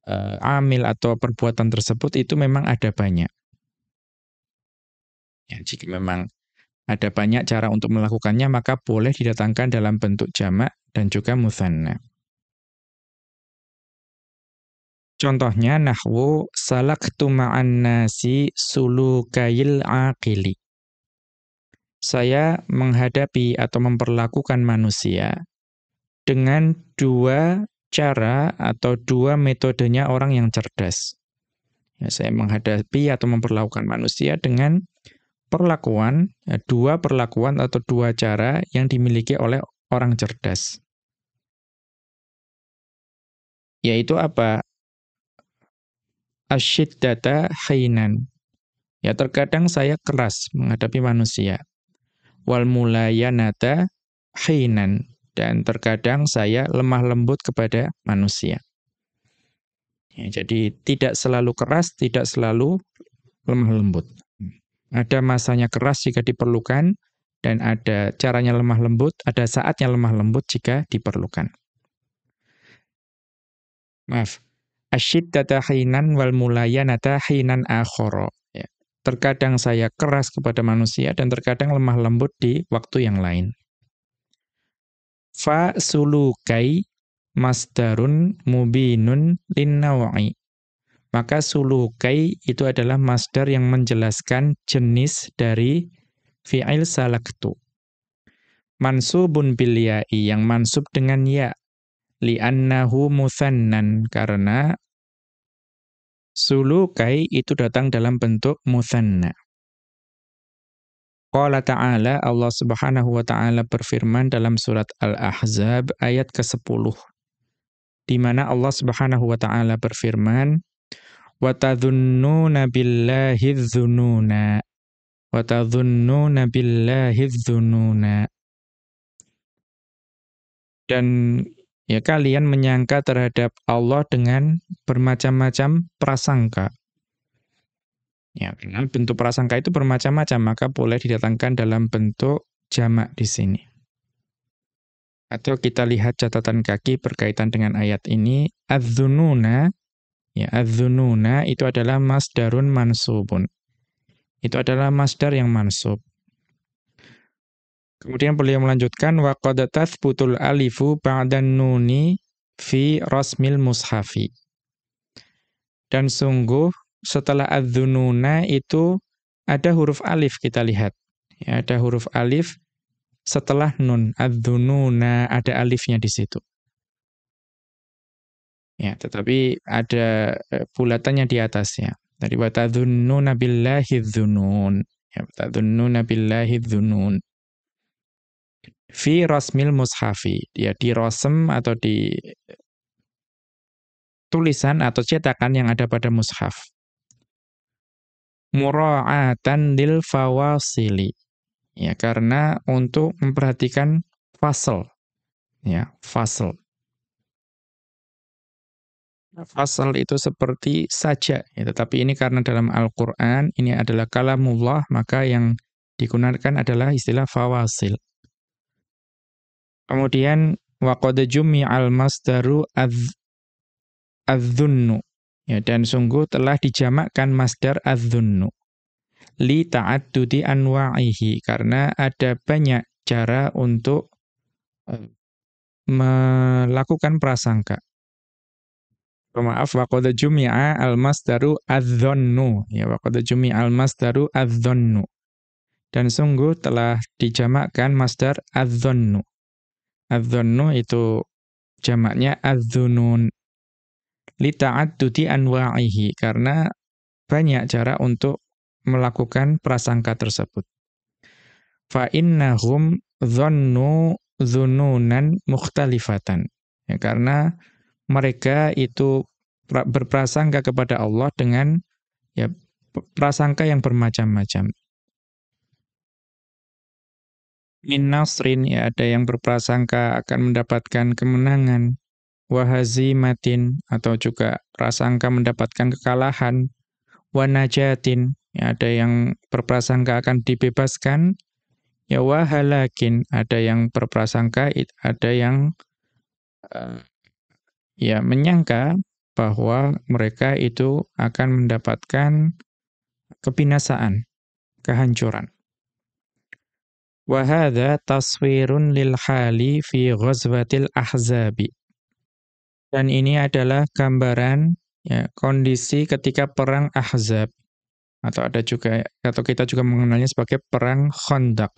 uh, amil atau perbuatan tersebut itu memang ada banyak. Ya, jika memang ada banyak cara untuk melakukannya maka boleh didatangkan dalam bentuk jamak dan juga musanna. Contohnya nahwu salaktu ma'an nasi sulukayil aqili. Saya menghadapi atau memperlakukan manusia dengan dua cara atau dua metodenya orang yang cerdas. Ya, saya menghadapi atau memperlakukan manusia dengan perlakuan, dua perlakuan atau dua cara yang dimiliki oleh orang cerdas. Yaitu apa? Asyiddata khainan. Ya terkadang saya keras menghadapi manusia. Wal mulayanata khainan. Dan terkadang saya lemah lembut kepada manusia. Ya, jadi tidak selalu keras, tidak selalu lemah lembut. Ada masanya keras jika diperlukan, dan ada caranya lemah lembut, ada saatnya lemah lembut jika diperlukan. Maaf. Asyiddata hinan wal mulayanata hinan akhara. Ya. Terkadang saya keras kepada manusia dan terkadang lemah lembut di waktu yang lain. Fa sulukai masdarun mubinun linnawai. Maka sulukai itu adalah masdar yang menjelaskan jenis dari fi'il salaktu. Mansubun bil ya'i yang mansub dengan ya. Li'annahu muthannan karena sulukai itu datang dalam bentuk muthanna. Qala ta'ala Allah Subhanahu wa taala berfirman dalam surat Al-Ahzab ayat ke-10 di mana Allah Subhanahu wa taala berfirman wa tadhunnuna billahi dzununa wa tadhunnuna billahi dzununa dan ya kalian menyangka terhadap Allah dengan bermacam-macam prasangka. Ya karena bentuk prasangka itu bermacam-macam maka boleh didatangkan dalam bentuk jamak di sini. Atau kita lihat catatan kaki berkaitan dengan ayat ini. Adzununa ya adzununa itu adalah masdarun mansubun itu adalah masdar yang mansub. Kemudian beliau melanjutkan wa qad tathbutul alifu ba'dan nuni fi rasmil mushafi. Dan sungguh setelah adzununa itu ada huruf alif kita lihat. Ya, ada huruf alif setelah nun. Adzununa ada alifnya di situ. Ya, tetapi ada eh, bulatannya di atasnya. Dari watadzunnuna billahi dzunun. Ya, watadzunnuna billahi dzunun. Fi rasmil mushafi. Ya, di rosem atau di tulisan atau cetakan yang ada pada mushaf. Mura'atan lil fawasili. Ya, karena untuk memperhatikan fasal. Ya, fasal. Fasal itu seperti saja, ya, tetapi ini karena dalam Al-Quran ini adalah kalamullah, maka yang digunakan adalah istilah fawasil. Kemudian waqad jumi'al masdaru adz-dzunnu. Ya, dan sungguh telah dijamakkan masdar adz-dzunnu. Li ta'addudi anwa'ihi karena ada banyak cara untuk uh, melakukan prasangka maaf. Waqad jumi'a al-masdaru adz-dzannu ya waqad jumi'a al-masdaru adz-dzannu dan sungguh telah dijamakkan masdar adz-dzannu adz-dzannu itu jamaknya adz-dzunun li ta'addudi anwa'ihi. Karena banyak cara untuk melakukan prasangka tersebut. Fa innahum dzannu dzununan mukhtalifatan. Ya karena mereka itu berprasangka kepada Allah dengan ya prasangka yang bermacam-macam. Min nasrin ya ada yang berprasangka akan mendapatkan kemenangan, wahazimatin atau juga prasangka mendapatkan kekalahan, wanajatin ya ada yang berprasangka akan dibebaskan, ya wahalakin ada yang berprasangka ada yang uh, ya menyangka bahwa mereka itu akan mendapatkan kebinasaan, kehancuran. Wahada taswirun lil hali fi ghazwatil ahzabi. Dan ini adalah gambaran ya, kondisi ketika perang Ahzab atau ada juga atau kita juga mengenalnya sebagai perang Khandaq.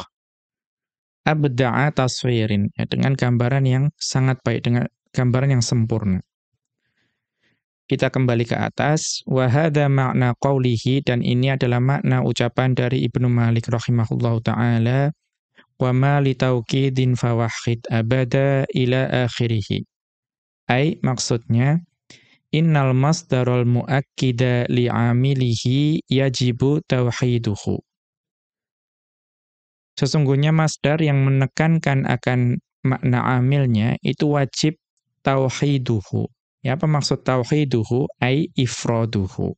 Abda'a taswirin ya, dengan gambaran yang sangat baik dengan gambaran yang sempurna. Kita kembali ke atas. Wahada makna qawlihi, dan ini adalah makna ucapan dari Ibnu Malik rahimahullah ta'ala. Wa ma litauqidin fawahid abada ila akhirihi. Ay, maksudnya, Innal masdarul muakkida li'amilihi yajibu tauhiduhu. Sesungguhnya masdar yang menekankan akan makna amilnya itu wajib tauhiduhu. Ya, apa maksud tauhiduhu? Ai ifraduhu.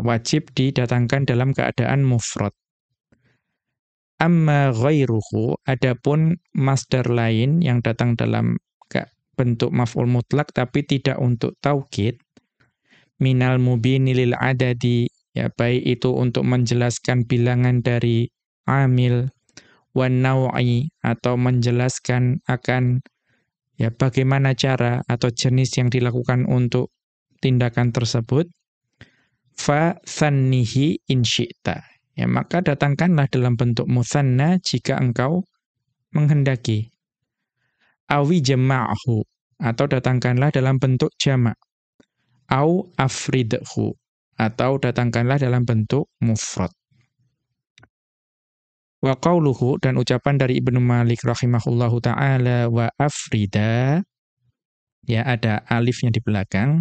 Wajib didatangkan dalam keadaan mufrad. Amma ghairuhu, adapun masdar lain yang datang dalam bentuk maf'ul mutlak tapi tidak untuk taukid, minal mubini lil adadi, ya baik itu untuk menjelaskan bilangan dari amil, wan atau menjelaskan akan ya bagaimana cara atau jenis yang dilakukan untuk tindakan tersebut? Fa thannihi insyita ya maka datangkanlah dalam bentuk musanna jika engkau menghendaki. Awi jama'hu atau datangkanlah dalam bentuk jamak. Au afridhu atau datangkanlah dalam bentuk mufrad Wa qawluhu dan ucapan dari Ibnu Malik rahimahullahu taala wa afrida ya ada alifnya di belakang.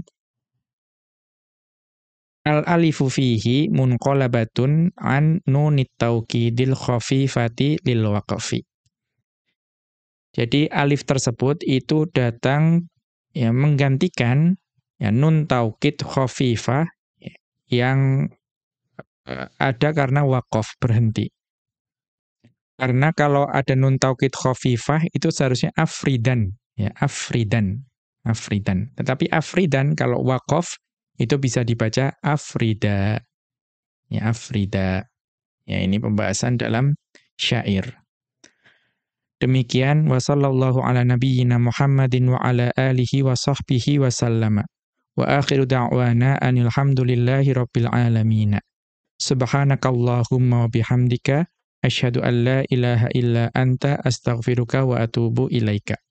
Al alifu fihi munqalabatun an nunit taukidil khafifati lil waqfi. Jadi alif tersebut itu datang ya menggantikan ya nun taukid khafifah yang eh, ada karena waqaf berhenti. Karena kalau ada nun taukid khafifah itu seharusnya afridan, ya, afridan. Afridan. Tetapi afridan kalau waqaf itu bisa dibaca afrida. Ya, afrida. Ya, ini pembahasan dalam syair. Demikian wa sallallahu ala nabiyyina Muhammadin wa ala alihi wa sahbihi wa sallama. Wa akhiru da'wana anil hamdulillahi rabbil alamin. Subhanakallahumma wa bihamdika an la ilaha illa anta astaghfiruka wa atubu ilaika.